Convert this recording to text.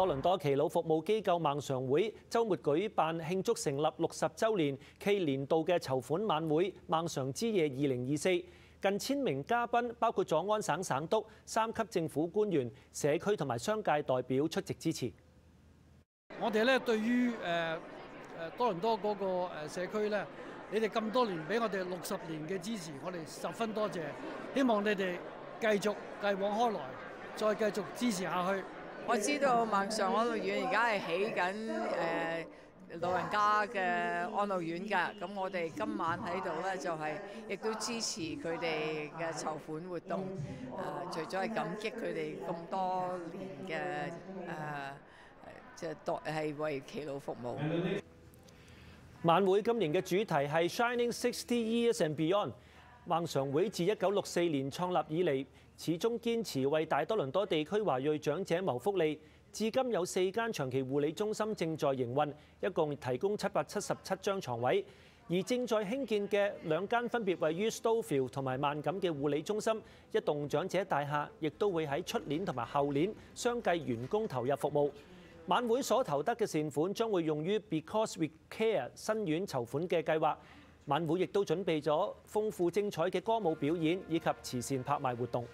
多倫多耆老服務機構孟常會週末舉辦慶祝成立六十週年暨年度嘅籌款晚會——孟常之夜二零二四。近千名嘉賓，包括咗安省省督、三級政府官員、社區同埋商界代表出席支持。我哋咧對於誒誒多倫多嗰個社區咧，你哋咁多年俾我哋六十年嘅支持，我哋十分多謝。希望你哋繼續繼往開來，再繼續支持下去。我知道孟上安老院而家係起緊誒老人家嘅安老院㗎，咁我哋今晚喺度咧就係、亦都支持佢哋嘅籌款活動。誒、除咗係感激佢哋咁多年嘅誒，即係代係為耆老服務。晚會今年嘅主題係 Shining Sixty Years and Beyond。孟常會自一九六四年創立以嚟，始終堅持為大多倫多地區華裔長者謀福利。至今有四間長期護理中心正在營運，一共提供七百七十七張床位。而正在興建嘅兩間分別位於 Stouffville 同埋萬錦嘅護理中心，一棟長者大廈，亦都會喺出年同埋後年相繼完工投入服務。晚會所投得嘅善款將會用於 Because We Care 新院籌款嘅計劃。晚會亦都準備咗豐富精彩嘅歌舞表演以及慈善拍賣活動。